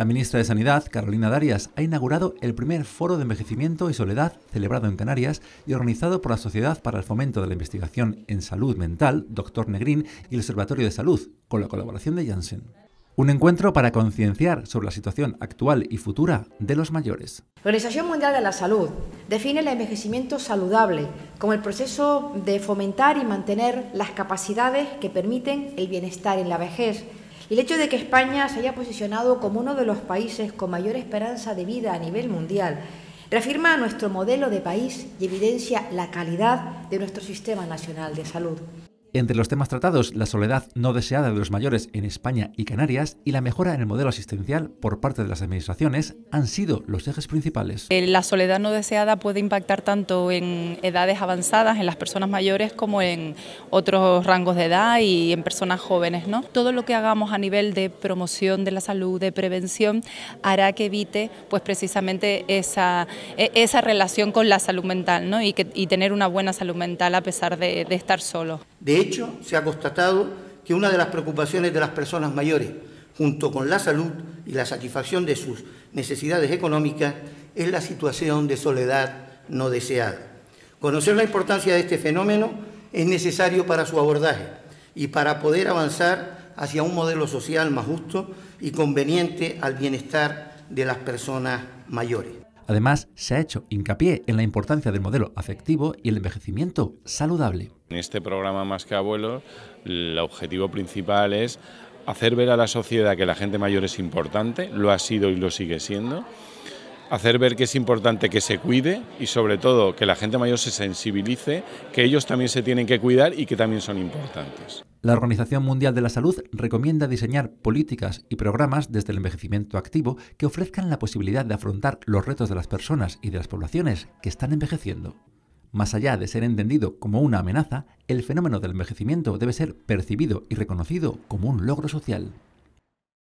La ministra de Sanidad, Carolina Darias, ha inaugurado el primer foro de envejecimiento y soledad celebrado en Canarias y organizado por la Sociedad para el Fomento de la Investigación en Salud Mental, Dr. Negrín, y el Observatorio de Salud, con la colaboración de Janssen. Un encuentro para concienciar sobre la situación actual y futura de los mayores. La Organización Mundial de la Salud define el envejecimiento saludable como el proceso de fomentar y mantener las capacidades que permiten el bienestar en la vejez y el hecho de que España se haya posicionado como uno de los países con mayor esperanza de vida a nivel mundial reafirma nuestro modelo de país y evidencia la calidad de nuestro Sistema Nacional de Salud. Entre los temas tratados, la soledad no deseada de los mayores en España y Canarias y la mejora en el modelo asistencial por parte de las administraciones han sido los ejes principales. Eh, la soledad no deseada puede impactar tanto en edades avanzadas, en las personas mayores, como en otros rangos de edad y en personas jóvenes. ¿no? Todo lo que hagamos a nivel de promoción de la salud, de prevención, hará que evite pues, precisamente esa, e, relación con la salud mental ¿no? y, que, tener una buena salud mental a pesar de estar solo. De hecho, se ha constatado que una de las preocupaciones de las personas mayores, junto con la salud y la satisfacción de sus necesidades económicas, es la situación de soledad no deseada. Conocer la importancia de este fenómeno es necesario para su abordaje y para poder avanzar hacia un modelo social más justo y conveniente al bienestar de las personas mayores. Además, se ha hecho hincapié en la importancia del modelo afectivo y el envejecimiento saludable. En este programa Más que Abuelos, el objetivo principal es hacer ver a la sociedad que la gente mayor es importante, lo ha sido y lo sigue siendo, hacer ver que es importante que se cuide y sobre todo que la gente mayor se sensibilice, que ellos también se tienen que cuidar y que también son importantes. La Organización Mundial de la Salud recomienda diseñar políticas y programas desde el envejecimiento activo que ofrezcan la posibilidad de afrontar los retos de las personas y de las poblaciones que están envejeciendo. Más allá de ser entendido como una amenaza, el fenómeno del envejecimiento debe ser percibido y reconocido como un logro social.